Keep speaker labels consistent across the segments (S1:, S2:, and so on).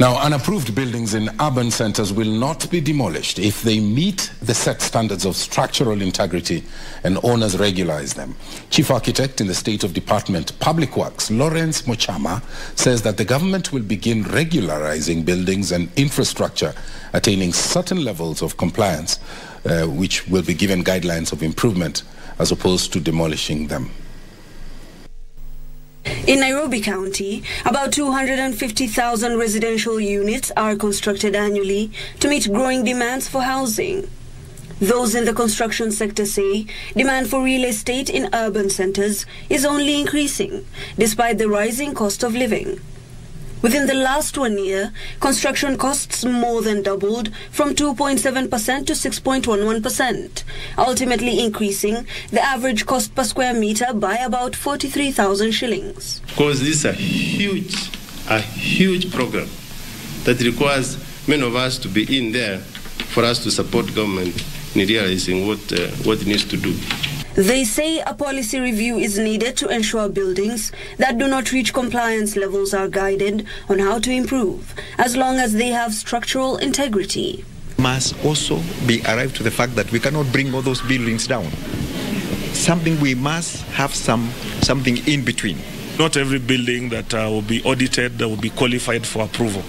S1: Now, unapproved buildings in urban centers will not be demolished if they meet the set standards of structural integrity and owners regularize them. Chief Architect in the State of Department Public Works, Lawrence Mochama, says that the government will begin regularizing buildings and infrastructure attaining certain levels of compliance, uh, which will be given guidelines of improvement as opposed to demolishing them.
S2: In Nairobi County, about 250,000 residential units are constructed annually to meet growing demands for housing. Those in the construction sector say demand for real estate in urban centers is only increasing despite the rising cost of living. Within the last one year, construction costs more than doubled from 2.7% to 6.11%, ultimately increasing the average cost per square meter by about 43,000 shillings.
S3: Because this is a huge, a huge program that requires many of us to be in there for us to support government in realizing what, uh, what it needs to do.
S2: They say a policy review is needed to ensure buildings that do not reach compliance levels are guided on how to improve, as long as they have structural integrity.
S4: Must also be arrived to the fact that we cannot bring all those buildings down. Something we must have some something in between.
S5: Not every building that uh, will be audited that will be qualified for approval.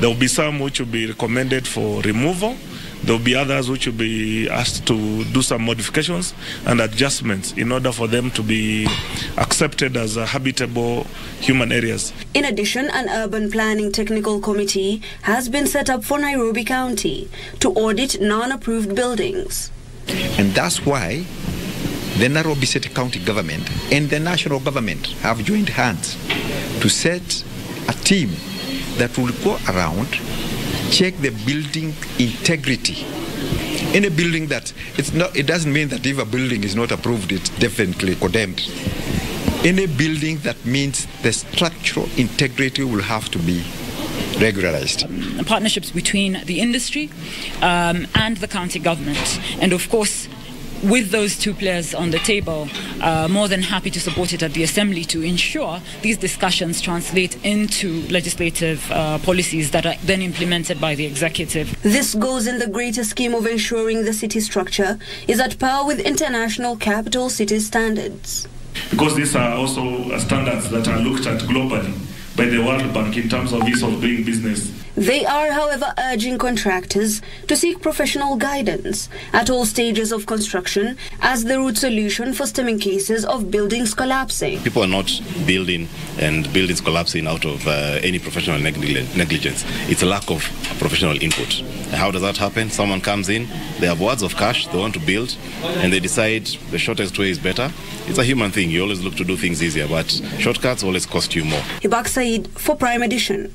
S5: There will be some which will be recommended for removal there will be others which will be asked to do some modifications and adjustments in order for them to be accepted as habitable human areas.
S2: In addition, an urban planning technical committee has been set up for Nairobi County to audit non-approved buildings.
S4: And that's why the Nairobi City County government and the national government have joined hands to set a team that will go around check the building integrity. In a building that it's not, it doesn't mean that if a building is not approved, it's definitely condemned. In a building that means the structural integrity will have to be regularized.
S6: Um, partnerships between the industry um, and the county government, and of course with those two players on the table, uh, more than happy to support it at the Assembly to ensure these discussions translate into legislative uh, policies that are then implemented by the executive.
S2: This goes in the greater scheme of ensuring the city structure is at par with international capital city standards.
S5: Because these are also standards that are looked at globally by the World Bank in terms of ease of doing business.
S2: They are, however, urging contractors to seek professional guidance at all stages of construction as the root solution for stemming cases of buildings collapsing.
S7: People are not building and buildings collapsing out of uh, any professional negligence. It's a lack of professional input. How does that happen? Someone comes in, they have words of cash, they want to build, and they decide the shortest way is better. It's a human thing. You always look to do things easier, but shortcuts always cost you more.
S2: Hibak Said for Prime Edition.